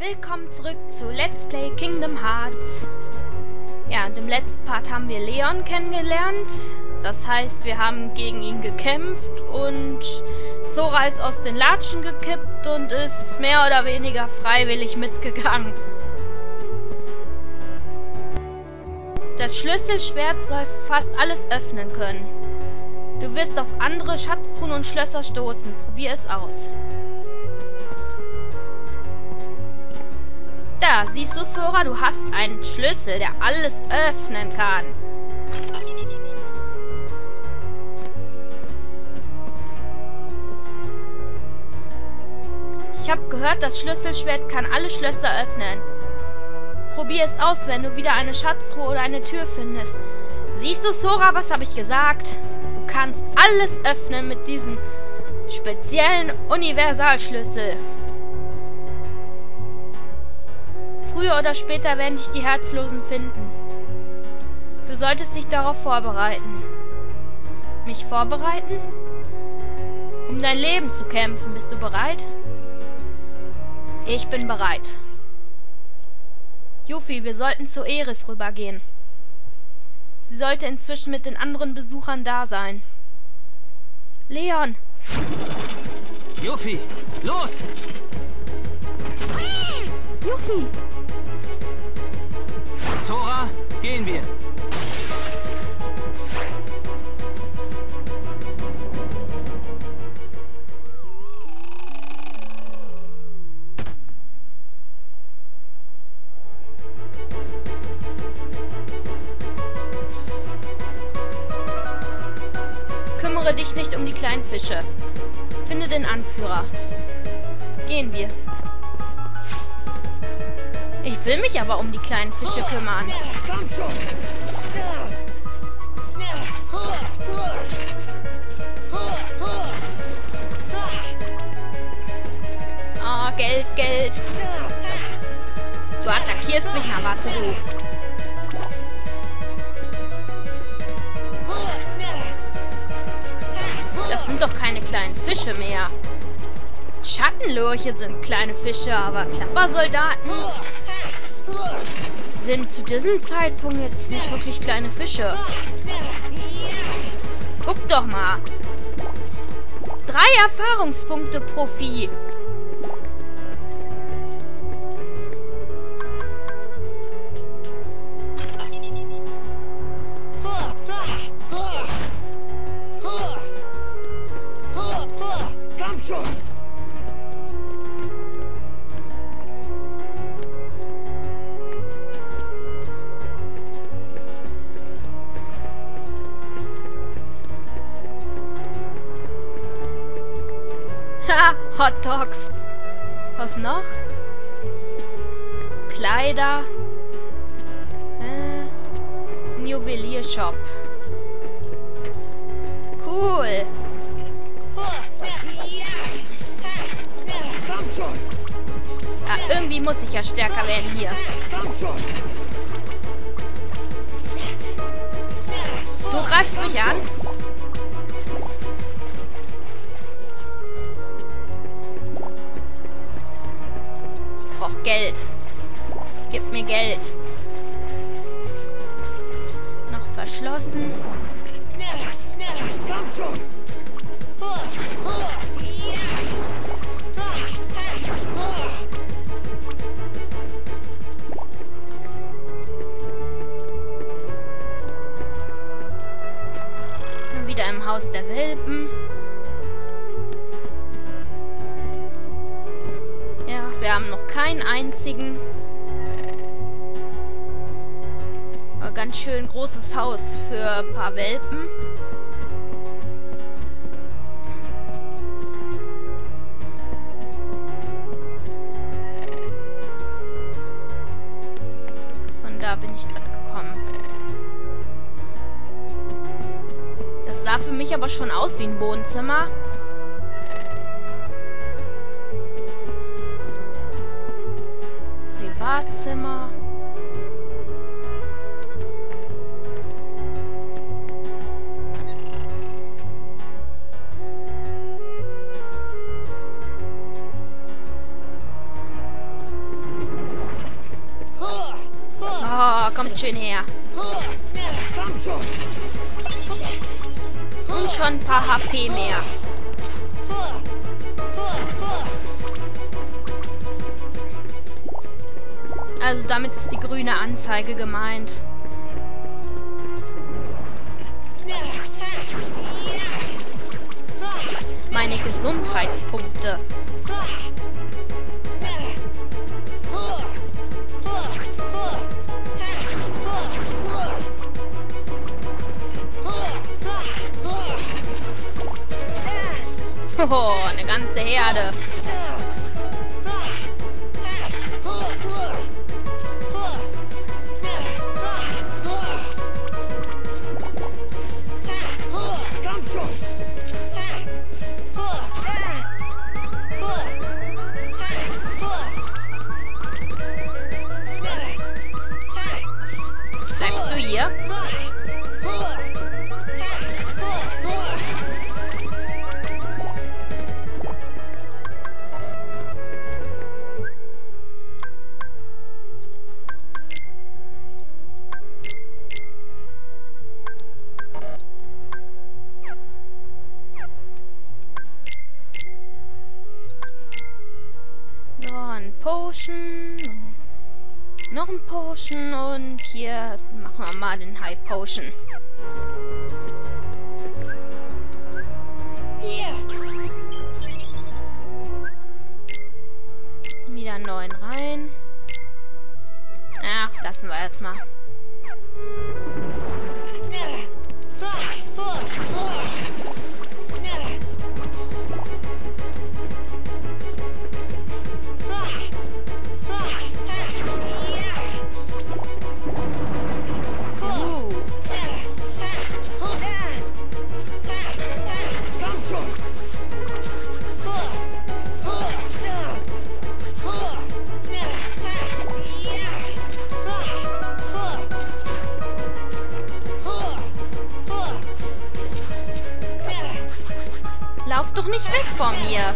Willkommen zurück zu Let's Play Kingdom Hearts. Ja, und im letzten Part haben wir Leon kennengelernt. Das heißt, wir haben gegen ihn gekämpft und Sora ist aus den Latschen gekippt und ist mehr oder weniger freiwillig mitgegangen. Das Schlüsselschwert soll fast alles öffnen können. Du wirst auf andere Schatztruhen und Schlösser stoßen. Probier es aus. Da, siehst du, Sora, du hast einen Schlüssel, der alles öffnen kann. Ich habe gehört, das Schlüsselschwert kann alle Schlösser öffnen. Probier es aus, wenn du wieder eine Schatztruhe oder eine Tür findest. Siehst du, Sora, was habe ich gesagt? Du kannst alles öffnen mit diesem speziellen Universalschlüssel. Früher oder später werden dich die Herzlosen finden. Du solltest dich darauf vorbereiten. Mich vorbereiten? Um dein Leben zu kämpfen. Bist du bereit? Ich bin bereit. Yuffie, wir sollten zu Eris rübergehen. Sie sollte inzwischen mit den anderen Besuchern da sein. Leon! Yuffie, los! Yuffie! Zora, gehen wir. Kümmere dich nicht um die kleinen Fische. Finde den Anführer. Gehen wir. Ich will mich aber um die kleinen Fische kümmern. Ah, Geld, Geld. Du attackierst mich, du. Das sind doch keine kleinen Fische mehr. Schattenlurche sind kleine Fische, aber Klappersoldaten sind zu diesem Zeitpunkt jetzt nicht wirklich kleine Fische. Guck doch mal. Drei Erfahrungspunkte pro Vieh. Hot Dogs. Was noch? Kleider. Äh, Juweliershop. Cool. Ja, irgendwie muss ich ja stärker werden hier. Du greifst mich an. Geld. Gib mir Geld. Noch verschlossen. Komm schon! Wieder im Haus der Welpen. Haben noch keinen einzigen. Aber ganz schön großes Haus für ein paar Welpen. Von da bin ich gerade gekommen. Das sah für mich aber schon aus wie ein Wohnzimmer. Badezimmer. Oh, ah, kommt schön her. Und schon ein paar HP mehr. Also damit ist die grüne Anzeige gemeint. Meine Gesundheitspunkte. Oh, eine ganze Herde. Komm Potion und hier machen wir mal den High Potion. Wieder einen neuen rein. Ach, lassen wir erstmal. Uh, doch nicht weg von mir.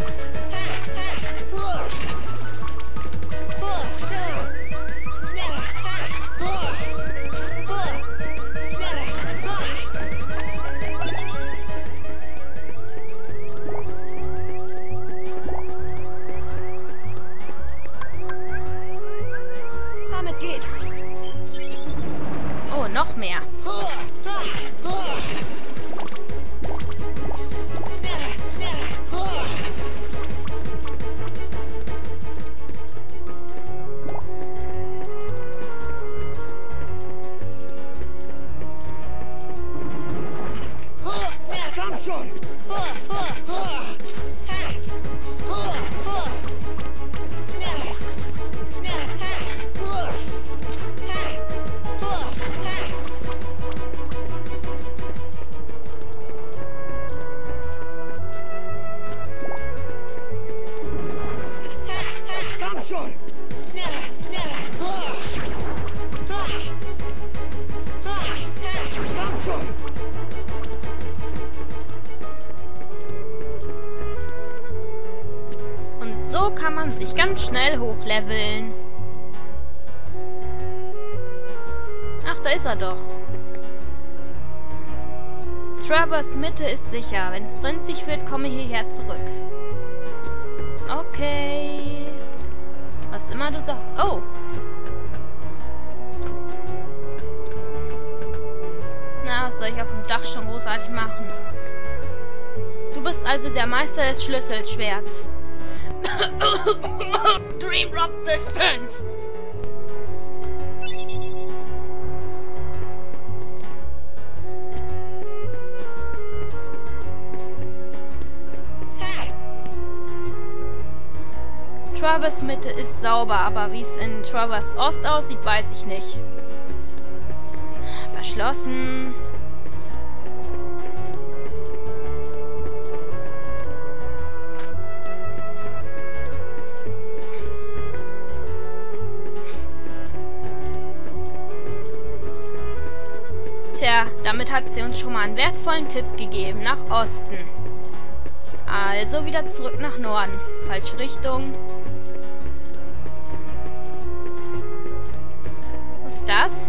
So kann man sich ganz schnell hochleveln. Ach, da ist er doch. Travers Mitte ist sicher. Wenn es brenzlig wird, komme hierher zurück. Okay. Was immer du sagst. Oh. Na, was soll ich auf dem Dach schon großartig machen? Du bist also der Meister des Schlüsselschwerts. Dream Drop Distance. Travers Mitte ist sauber, aber wie es in Travers Ost aussieht, weiß ich nicht. Verschlossen. Hat sie uns schon mal einen wertvollen Tipp gegeben nach Osten. Also wieder zurück nach Norden. Falsche Richtung. Was ist das?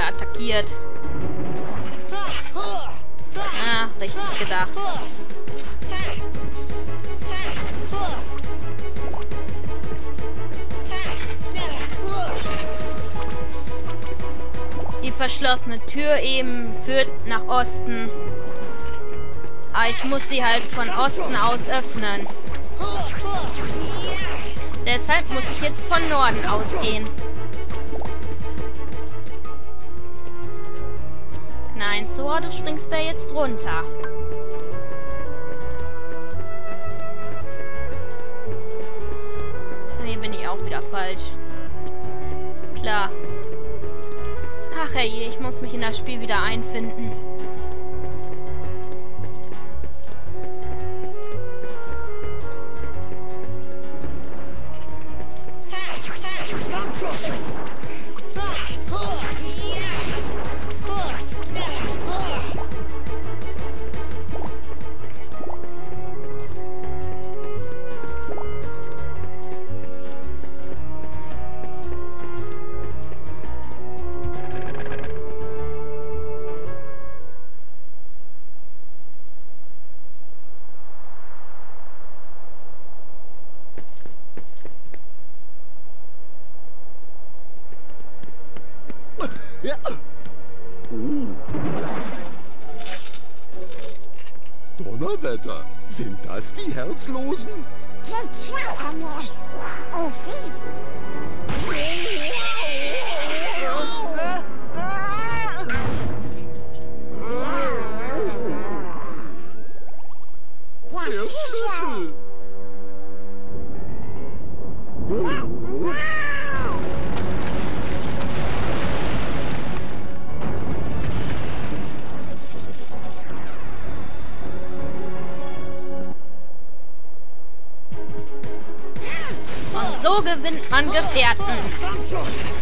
Wieder attackiert. Ah, richtig gedacht. Die verschlossene Tür eben führt nach Osten. Aber ich muss sie halt von Osten aus öffnen. Deshalb muss ich jetzt von Norden ausgehen. Sora, du springst da jetzt runter. Hier bin ich auch wieder falsch. Klar. Ach herrje, ich muss mich in das Spiel wieder einfinden. Uh. Donnerwetter, sind das die Herzlosen? Der Gefährten.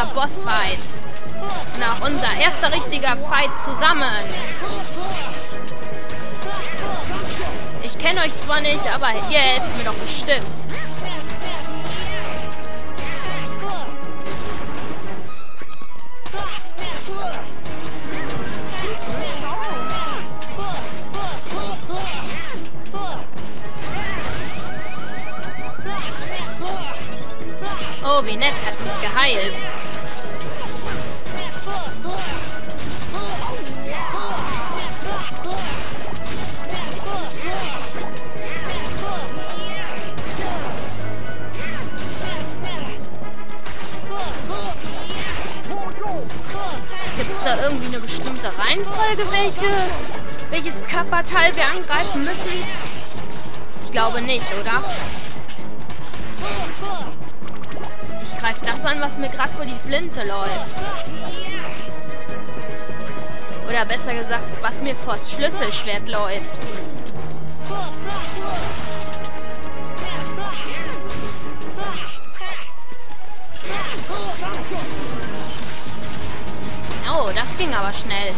Erster Bossfight. Auch unser erster richtiger Fight zusammen. Ich kenne euch zwar nicht, aber ihr helft mir doch bestimmt. Oh, wie nett, hat mich geheilt. Nicht, oder? Ich greife das an, was mir gerade vor die Flinte läuft. Oder besser gesagt, was mir vors Schlüsselschwert läuft. Oh, das ging aber schnell.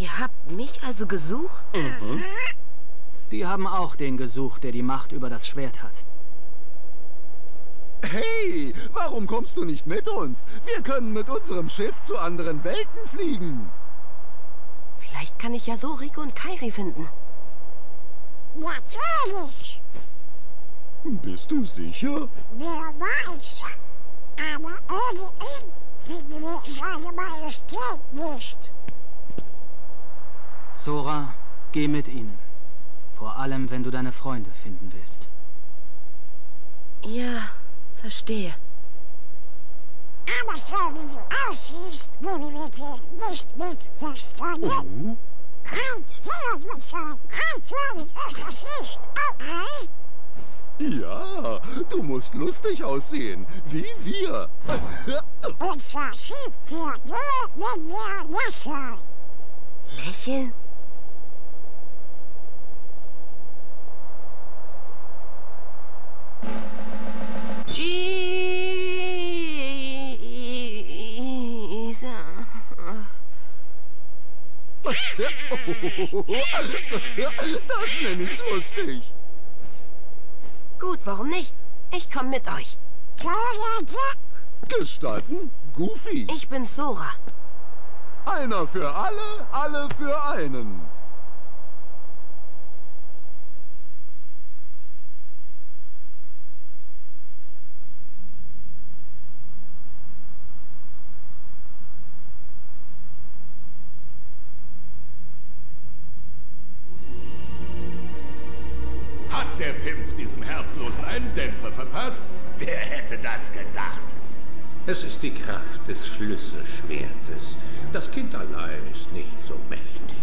Ihr habt mich also gesucht? Die haben auch den gesucht, der die Macht über das Schwert hat. Hey, warum kommst du nicht mit uns? Wir können mit unserem Schiff zu anderen Welten fliegen. Vielleicht kann ich ja so Rico und Kairi finden. Natürlich. Bist du sicher? Wer weiß. Aber ohne ihn finden wir seine Majestät nicht. Sora, geh mit ihnen. Vor allem, wenn du deine Freunde finden willst. Ja, verstehe. Aber so wie du aussiehst, nehmen wir dich nicht mit, verstanden? Kannst du uns sagen, kannst du wie es das ist, okay? Ja, du musst lustig aussehen, wie wir. Unser Schiff fährt nur, wenn wir lächeln. Lächeln? Jesus. Das nenne ich lustig. Gut, warum nicht? Ich komme mit euch. Gestatten? Goofy. Ich bin Sora. Einer für alle, alle für einen. Herzlosen einen Dämpfer verpasst? Wer hätte das gedacht? Es ist die Kraft des Schlüsselschwertes. Das Kind allein ist nicht so mächtig.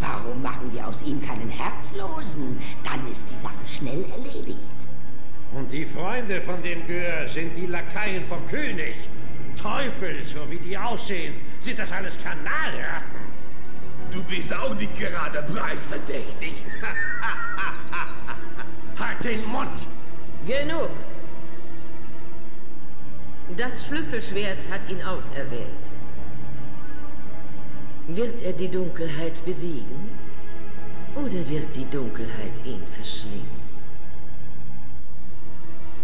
Warum machen wir aus ihm keinen Herzlosen? Dann ist die Sache schnell erledigt. Und die Freunde von dem Gör sind die Lakaien vom König. Teufel, so wie die aussehen, sind das alles Kanalratten. Du bist auch nicht gerade preisverdächtig. Halt den Mund! Genug. Das Schlüsselschwert hat ihn auserwählt. Wird er die Dunkelheit besiegen? Oder wird die Dunkelheit ihn verschlingen?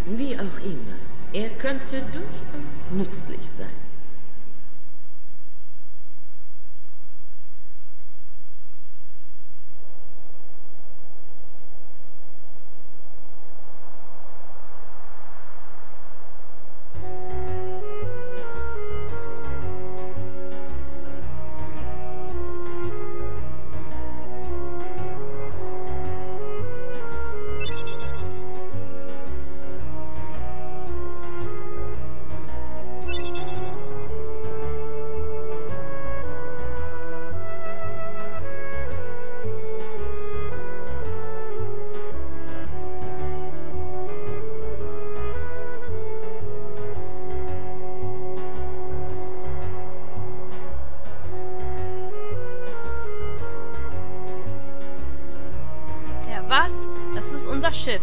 Wie auch immer, er könnte durchaus nützlich sein. Schiff.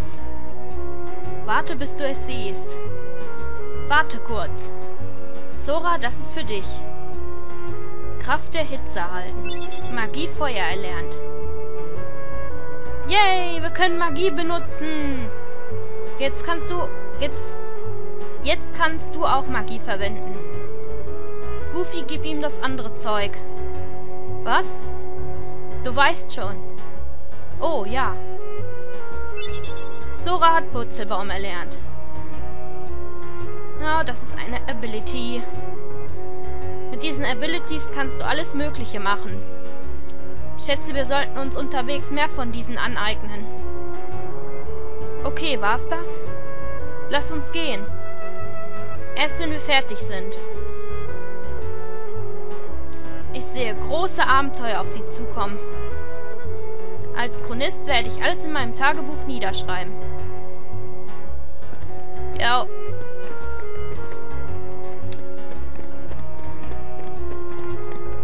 Warte, bis du es siehst. Warte kurz. Sora, das ist für dich. Kraft der Hitze erhalten. Magie Feuer erlernt. Yay, wir können Magie benutzen. Jetzt kannst du... Jetzt... Jetzt kannst du auch Magie verwenden. Goofy, gib ihm das andere Zeug. Was? Du weißt schon. Oh, ja. Sora hat Purzelbaum erlernt. Ja, das ist eine Ability. Mit diesen Abilities kannst du alles Mögliche machen. Ich schätze, wir sollten uns unterwegs mehr von diesen aneignen. Okay, war's das? Lass uns gehen. Erst wenn wir fertig sind. Ich sehe große Abenteuer auf sie zukommen. Als Chronist werde ich alles in meinem Tagebuch niederschreiben. Ja.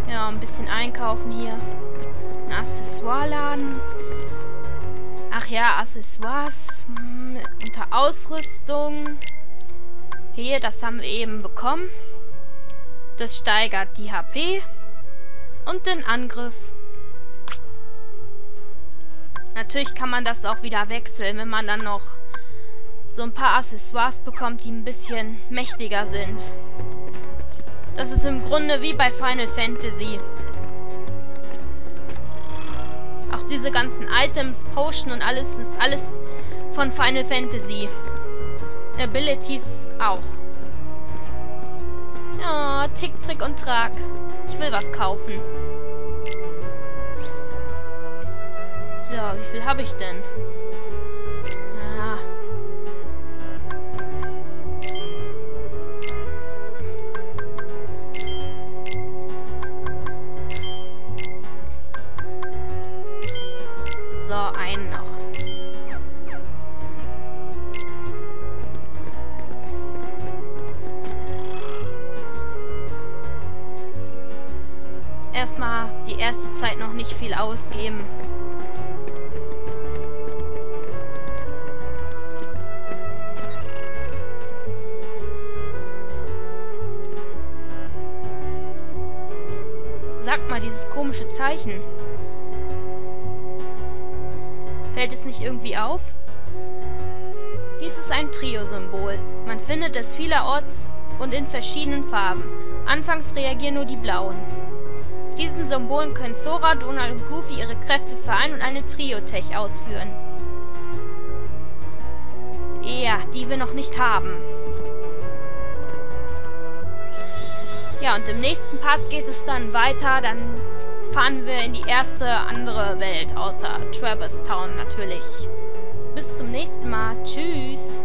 Ja, ein bisschen einkaufen hier. Ein Accessoireladen. Ach ja, Accessoires. Hm, unter Ausrüstung. Hier, das haben wir eben bekommen. Das steigert die HP und den Angriff. Natürlich kann man das auch wieder wechseln, wenn man dann noch so ein paar Accessoires bekommt, die ein bisschen mächtiger sind. Das ist im Grunde wie bei Final Fantasy. Ach diese ganzen Items, Potion und alles ist alles von Final Fantasy. Abilities auch. Ja, Tick, Trick und Trag. Ich will was kaufen. So, wie viel habe ich denn? Ausgeben. Sag mal, dieses komische Zeichen. Fällt es nicht irgendwie auf? Dies ist ein Trio-Symbol. Man findet es vielerorts und in verschiedenen Farben. Anfangs reagieren nur die blauen. Auf diesen Symbolen können Sora, Donald und Goofy ihre Kräfte vereinen und eine Trio-Tech ausführen. Ja, die wir noch nicht haben. Ja, und im nächsten Part geht es dann weiter. Dann fahren wir in die erste andere Welt, außer Traverse Town natürlich. Bis zum nächsten Mal. Tschüss.